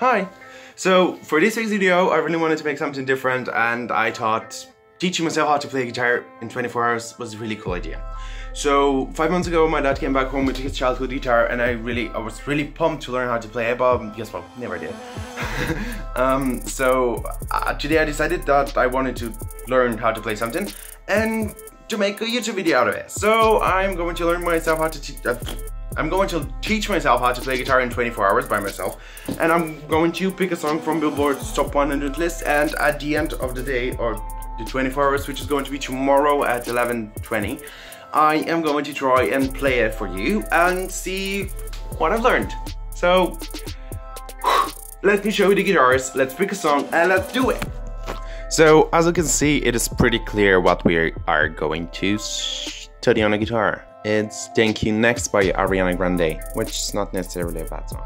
Hi! So, for this week's video, I really wanted to make something different and I thought teaching myself how to play guitar in 24 hours was a really cool idea. So, five months ago, my dad came back home with his childhood guitar and I really, I was really pumped to learn how to play it, but guess what, never did. um, so, uh, today I decided that I wanted to learn how to play something and to make a YouTube video out of it. So, I'm going to learn myself how to teach, uh, I'm going to teach myself how to play guitar in 24 hours by myself and I'm going to pick a song from Billboard's top 100 list and at the end of the day or the 24 hours which is going to be tomorrow at 11.20 I am going to try and play it for you and see what I've learned. So let me show you the guitars, let's pick a song and let's do it. So as you can see it is pretty clear what we are going to study on a guitar. It's Thank You Next by Ariana Grande, which is not necessarily a bad song.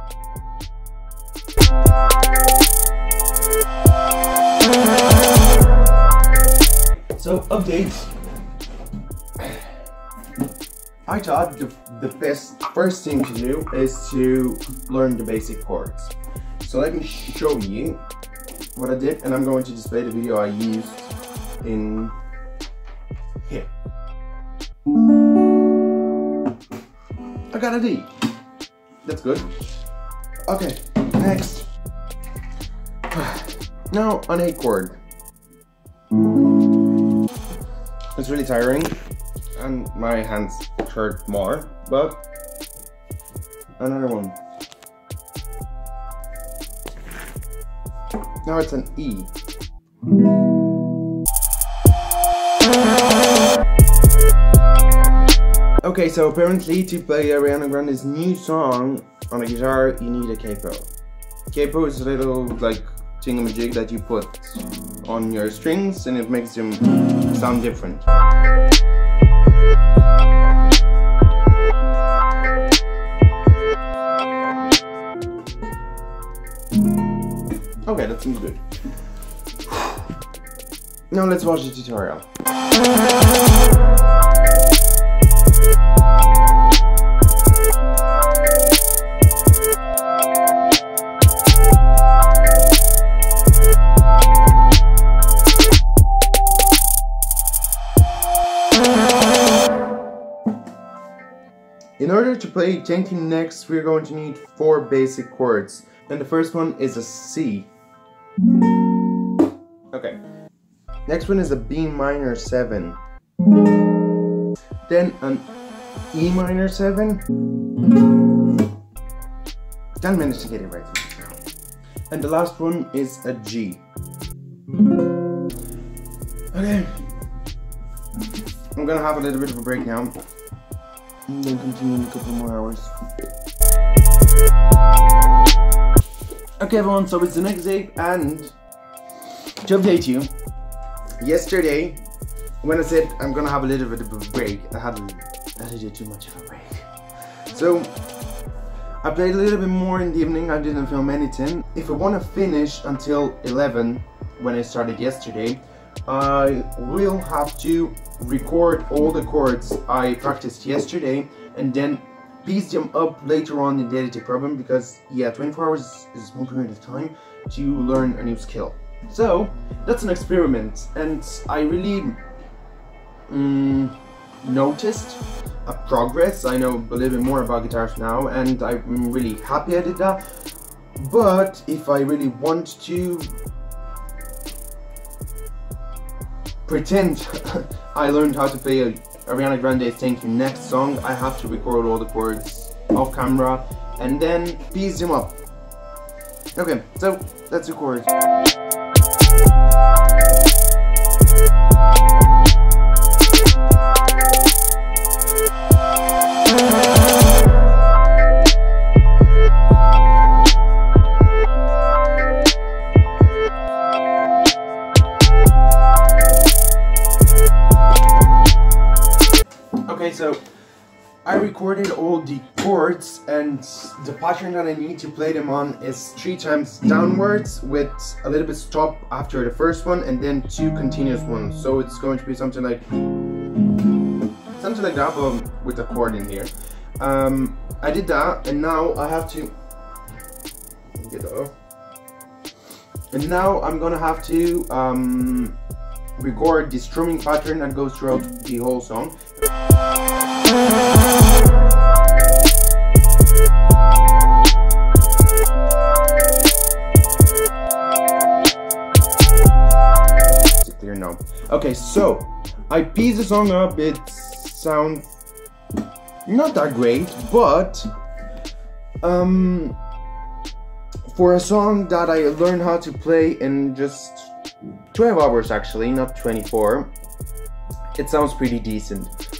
So, updates. I thought the, the best first thing to do is to learn the basic chords. So let me show you what I did and I'm going to display the video I used in here. I got a D. That's good. Okay, next. Now, an A chord. It's really tiring, and my hands hurt more, but another one. Now it's an E. Okay, so apparently to play Ariana Grande's new song on a guitar, you need a capo. Capo is a little like thingamajig that you put on your strings and it makes them sound different. Okay, that seems good. Now let's watch the tutorial. In order to play You Next, we're going to need four basic chords. And the first one is a C. Okay. Next one is a B minor 7. Then an E minor 7. 10 minutes to get it right. And the last one is a G. Okay. I'm gonna have a little bit of a break now. And then continue in a couple more hours. Okay everyone, so it's the next day and to update you, yesterday when I said I'm gonna have a little bit of a break, I had a little too much of a break. So I played a little bit more in the evening, I didn't film anything. If I wanna finish until 11 when I started yesterday, I will have to record all the chords I practiced yesterday and then piece them up later on in the editing program because yeah 24 hours is a small period of time to learn a new skill. So that's an experiment and I really mm, noticed a progress. I know a little bit more about guitars now and I'm really happy I did that. But if I really want to pretend I learned how to play a Ariana Thank You Next song, I have to record all the chords off camera and then piece them up. Okay, so let's record. So I recorded all the chords and the pattern that I need to play them on is three times downwards with a little bit stop after the first one and then two continuous ones. So it's going to be something like something like that but with a chord in here. Um, I did that and now I have to get off. And now I'm gonna have to um, record the strumming pattern that goes throughout the whole song. Clear now. Okay, so I piece the song up. It sounds not that great, but um, for a song that I learned how to play in just 12 hours, actually, not 24, it sounds pretty decent.